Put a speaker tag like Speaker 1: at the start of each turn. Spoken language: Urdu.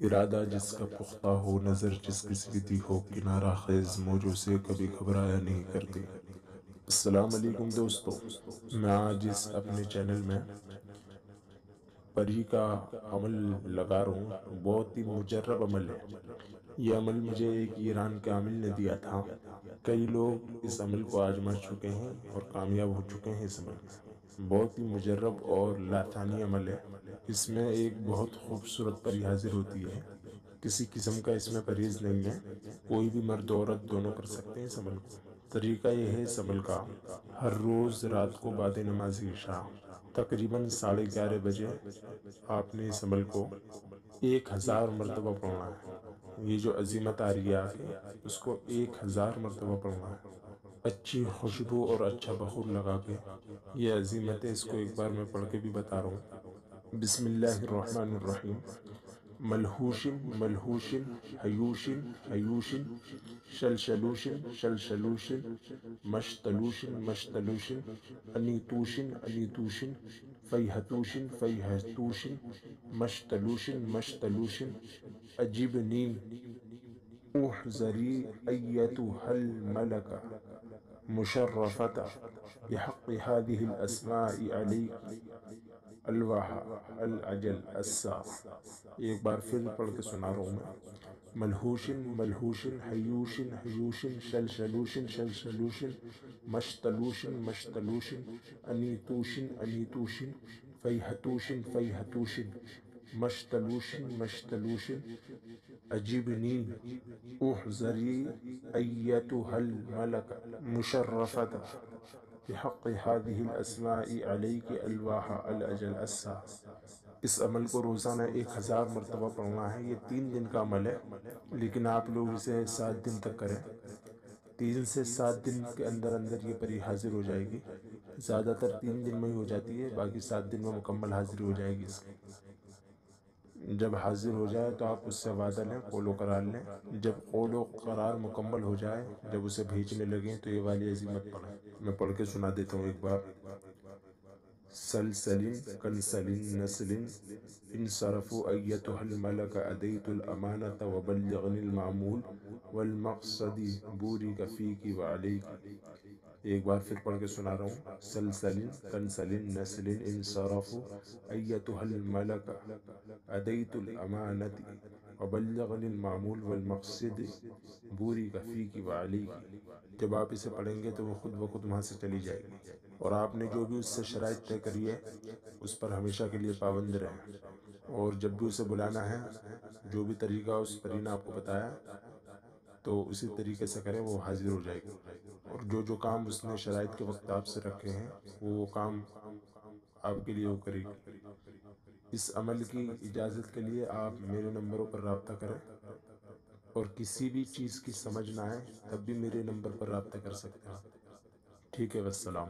Speaker 1: ارادہ جس کا پختہ ہو، نظر جس کی سیدھی ہو، کنارہ خیز موجوں سے کبھی گھبرایا نہیں کرتی السلام علیکم دوستو، میں آج اس اپنے چینل میں پری کا عمل لگا رہا ہوں۔ بہت ہی مجرب عمل ہے۔ یہ عمل مجھے ایک ایران کے عمل نے دیا تھا۔ کئی لوگ اس عمل کو آجما چکے ہیں اور کامیاب ہو چکے ہیں اس عمل بہت ہی مجرب اور لاثانی عمل ہے۔ اس میں ایک بہت خوبصورت پری حاضر ہوتی ہے۔ کسی قسم کا اس میں پرہیز نہیں ہے۔ کوئی بھی مرد عورت دونوں کر سکتے ہیں اس عمل کو۔ طریقہ یہ ہے اس عمل کا۔ ہر روز رات کو بعد نماز عشاء تقریباً ساڑھے گیارہ بجے آپ نے اس عمل کو ایک ہزار مرتبہ پڑھنا ہے۔ یہ جو عظیمت آ رہی ہے اس کو ایک ہزار مرتبہ پڑھنا ہے۔ اچھی خوشبو اور اچھا بخور لگا کے یہ عظیمت ہے اس کو ایک بار میں پڑھ کے بھی بتا رہا ہوں۔ بسم اللہ الرحمن الرحیم۔ ملحوشن ملحوشن، حیوشن حیوشن، شلشلوشن شلشلوشن، مشتلوشن مشتلوشن، انیتوشن انیتوشن، فیحتوشن فیحتوشن، مشتلوشن مشتلوشن اجبنی احزری ایتها الملکہ۔ مشرفة بحق هذه الأسماء عليك الواحة الأجل الساس يكبر في البلك سنعرومه ملهوش ملهوش حيوش حيوش شلشلوش شلشلوش مشتلوش مشتلوش أنيتوش أنيتوش فيهتوش فيهتوش مشتلوش مشتلوش. أجبني أحزري أيتها الملكة. مشرفة. بحق هذه الاسماء عليك الواح الاجل السا اس عمل کو روزانہ ایک ہزار مرتبہ پڑھنا ہے، یہ تین دن کا عمل ہے، لیکن آپ لوگ اسے سات دن تک کریں۔ تین سے سات دن کے اندر اندر یہ پری حاضر ہو جائے گی۔ زیادہ تر تین دن میں ہی ہو جاتی ہے، باقی سات دن میں مکمل حاضر ہو جائے گی اس کی۔ جب حاضر ہو جائے تو آپ اس سے وعدہ لیں، قول و قرار لیں۔ جب قول و قرار مکمل ہو جائے، جب اسے بھیجنے لگیں تو یہ والی عظیمت پڑھیں۔ میں پڑھ کے سنا دیتا ہوں ایک بار۔ سلسل کنسل نسل انصرف ایتها الملک ادیت الامانت وبلغنی المعمول والمقصد بورک فیک وعلیک ایک بار پھر پڑھ کے سنا رہا ہوں سلسل کنسل نسل انصرف ایتها الملک ادیت الامانت، وبلغنی المعمول والمقصد بورک فیک وعلیک جب آپ اسے پڑھیں گے تو وہ خود بخود وہاں سے چلی جائے گی۔ اور آپ نے جو بھی اس سے شرائط طے کری ہے، اس پر ہمیشہ کے لیے پابند رہیں۔ اور جب بھی اسے بلانا ہے، جو بھی طریقہ اس پری نے آپ کو بتایا تو اسی طریقے سے کریں، وہ حاضر ہو جائے گی۔ اور جو جو کام اس نے شرائط کے وقت آپ سے رکھے ہیں، وہ کام آپ کے لیے وہ کرے گی۔ اس عمل کی اجازت کے لیے آپ میرے نمبروں پر رابطہ کریں۔ اور کسی بھی چیز کی سمجھ نہ آئے، تب بھی میرے نمبر پر رابطہ کر سکتے ہیں۔ ٹھیک ہے، والسلام۔